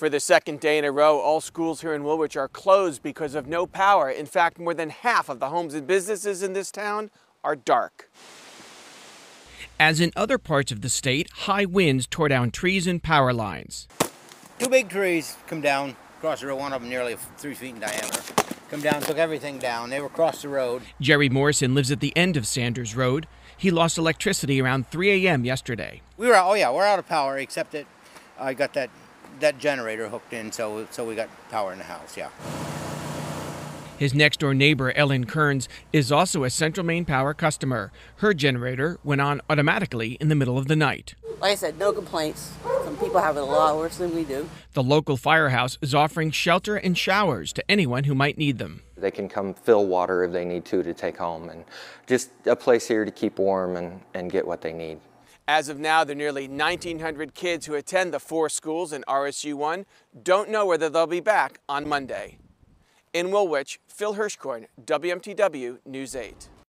For the second day in a row, all schools here in Woolwich are closed because of no power. In fact, more than half of the homes and businesses in this town are dark. As in other parts of the state, high winds tore down trees and power lines. Two big trees come down across the road, one of them nearly three feet in diameter. Come down, took everything down. They were across the road. Jerry Morrison lives at the end of Sanders Road. He lost electricity around 3 a.m. yesterday. We were, oh yeah, we're out of power, except that I got that that generator hooked in, so so we got power in the house. Yeah. His next door neighbor, Ellen Kearns, is also a Central Maine Power customer. Her generator went on automatically in the middle of the night. Like I said, no complaints. Some people have it a lot worse than we do. The local firehouse is offering shelter and showers to anyone who might need them. They can come fill water if they need to to take home, and just a place here to keep warm and, and get what they need. As of now, the nearly 1,900 kids who attend the four schools in RSU 1 don't know whether they'll be back on Monday. In Woolwich, Phil Hirschkorn, WMTW News 8.